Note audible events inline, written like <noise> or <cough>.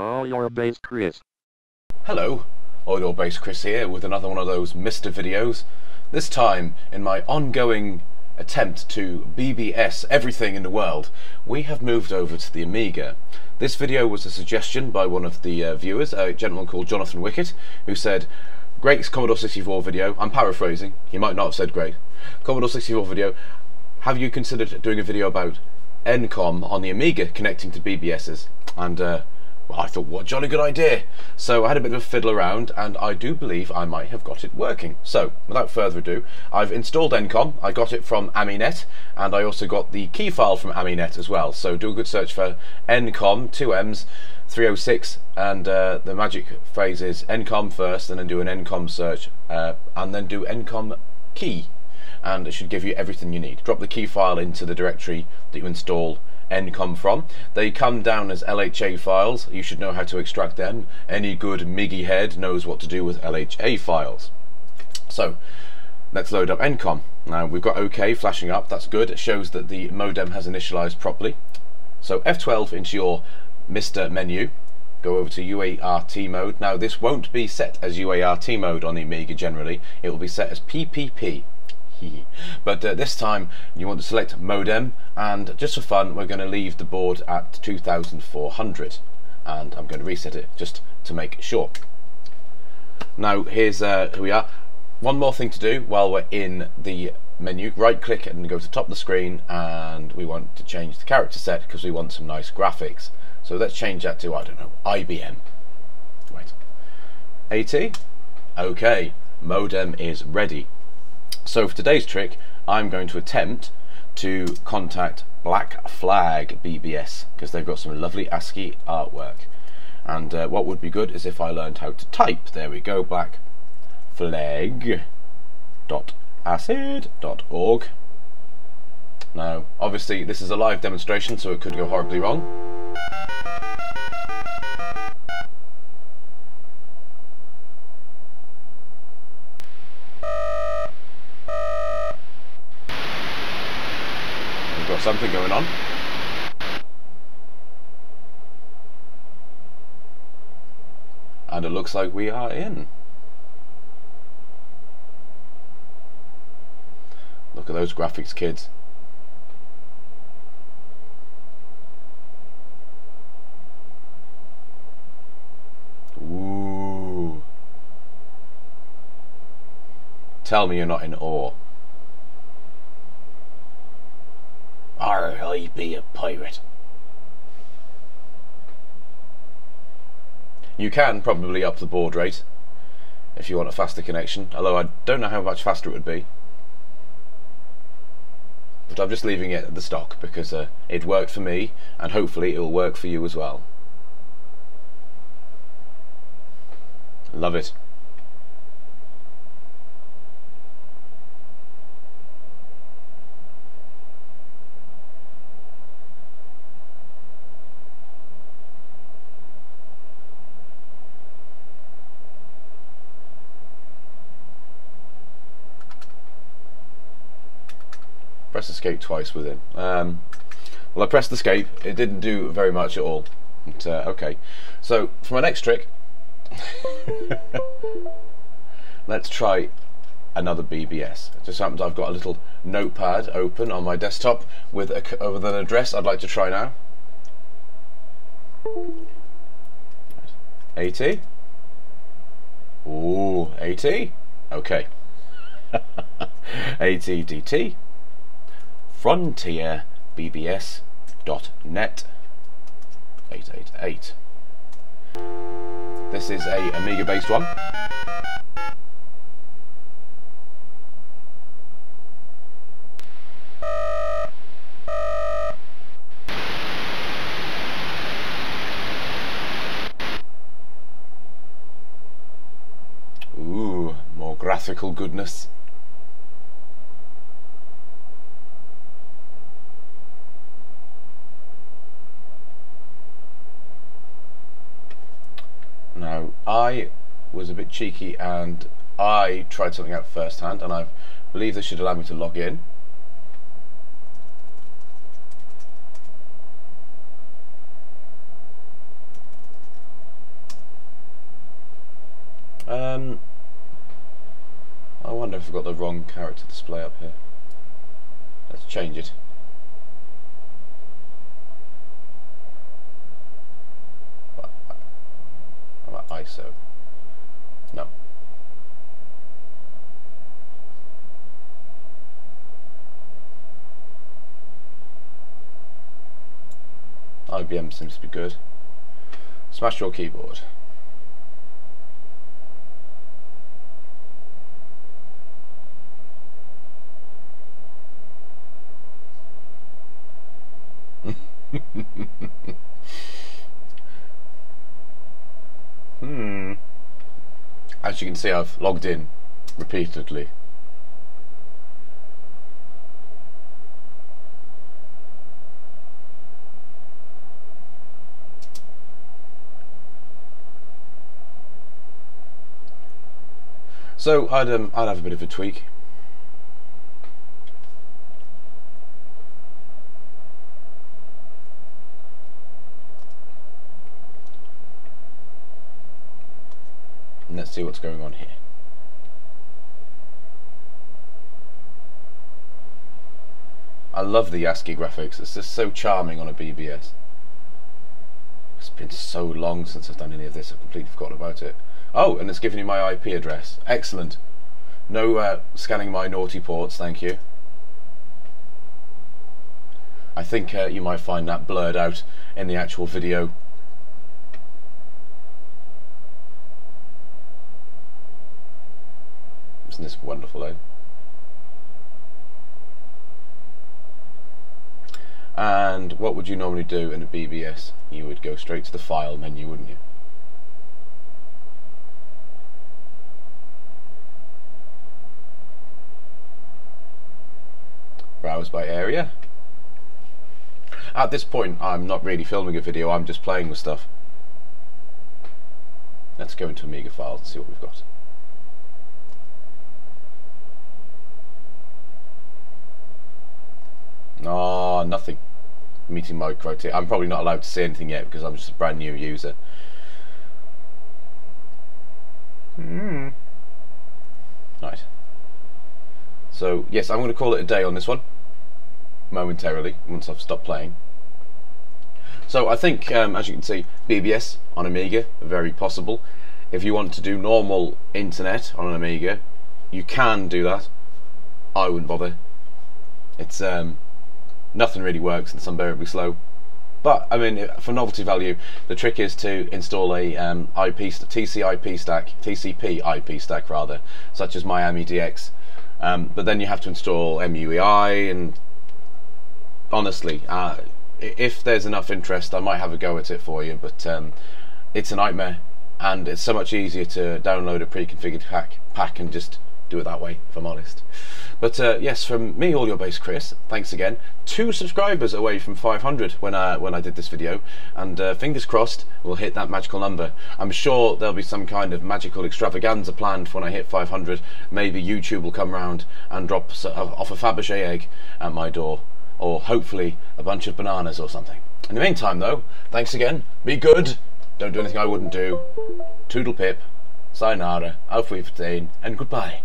All your base Kris. Hello, Oil Base Kris here with another one of those MiSTer videos. This time, in my ongoing attempt to BBS everything in the world, we have moved over to the Amiga. This video was a suggestion by one of the uh, viewers, a gentleman called Johnathan Wickett, who said, Great Commodore 64 video, I'm paraphrasing, he might not have said great, Commodore 64 video, have you considered doing a video about NCOMM on the Amiga connecting to BBSs? And uh, well, I thought, what a jolly good idea. So I had a bit of a fiddle around and I do believe I might have got it working. So without further ado, I've installed NCOMM. I got it from Aminet and I also got the key file from Aminet as well. So do a good search for NCOMM, two M's, 306 and uh, the magic phrase is NCOMM first and then do an NCOMM search uh, and then do NCOMM key and it should give you everything you need. Drop the key file into the directory that you install NCOMM from. They come down as LHA files. You should know how to extract them. Any good MIGI head knows what to do with LHA files. So let's load up NCOMM. Now we've got OK flashing up. That's good. It shows that the modem has initialized properly. So F12 into your MiSTer menu. Go over to UART mode. Now this won't be set as UART mode on the Amiga generally. It will be set as PPP but uh, this time you want to select modem and just for fun we're going to leave the baud at 2400 and I'm going to reset it just to make sure. Now here's uh, here we are. One more thing to do while we're in the menu, right click and go to the top of the screen and we want to change the character set because we want some nice graphics. So let's change that to, I don't know, IBM. Right. AT. Okay, modem is ready. So for today's trick, I'm going to attempt to contact Black Flag BBS because they've got some lovely ASCII artwork. And uh, what would be good is if I learned how to type. There we go, Black Flag dot acid dot org. Now, obviously, this is a live demonstration, so it could go horribly wrong. Something going on. And it looks like we are in. Look at those graphics, kids. Ooh. Tell me you're not in awe. Arr, I be a pirate. You can probably up the baud rate if you want a faster connection, although I don't know how much faster it would be. But I'm just leaving it at the stock because uh, it worked for me and hopefully it will work for you as well. Love it. Press escape twice with it. Um, well, I pressed escape. It didn't do very much at all. But, uh, okay, so for my next trick, <laughs> let's try another BBS. It just happens I've got a little notepad open on my desktop with, a, with an address I'd like to try now. AT. Ooh, AT. Okay. <laughs> ATDT frontierbbs.net 888. This is a Amiga based one. Ooh, more graphical goodness. Now, I was a bit cheeky and I tried something out first hand, and I believe this should allow me to log in. Um, I wonder if I've got the wrong character display up here. Let's change it. ISO? No. IBM seems to be good. Smash your keyboard. <laughs> hmm. As you can see, I've logged in repeatedly. So I'd um, I'd have a bit of a tweak. And let's see what's going on here. I love the ASCII graphics, it's just so charming on a BBS. It's been so long since I've done any of this, I've completely forgotten about it. Oh, and it's giving you my IP address. Excellent. No uh, scanning my naughty ports, thank you. I think uh, you might find that blurred out in the actual video. Isn't this wonderful, eh? And what would you normally do in a BBS? You would go straight to the file menu, wouldn't you? browse by area. At this point I'm not really filming a video, I'm just playing with stuff. Let's go into Amiga files and see what we've got. Oh, nothing. Meeting my criteria. I'm probably not allowed to say anything yet because I'm just a brand new user. Hmm. Right. So, yes, I'm going to call it a day on this one momentarily once I've stopped playing. So I think, um, as you can see, BBS on Amiga, very possible. If you want to do normal internet on an Amiga, you can do that. I wouldn't bother. It's um, nothing really works and it's unbearably slow. But I mean, for novelty value, the trick is to install a um, IP stack, TCP IP stack rather, such as Miami DX. Um, but then you have to install MUI and honestly, uh, if there's enough interest, I might have a go at it for you, but um, it's a nightmare, and it's so much easier to download a pre-configured pack, pack and just do it that way, if I'm honest. But uh, yes, from me, all your base, Kris. Thanks again. Two subscribers away from 500 when I when I did this video, and uh, fingers crossed we'll hit that magical number. I'm sure there'll be some kind of magical extravaganza planned when I hit 500. Maybe YouTube will come round and drop off a Fabergé egg at my door or hopefully a bunch of bananas or something. In the meantime though, thanks again, be good, don't do anything I wouldn't do, toodle pip, sayonara, auf Wiedersehen, and goodbye.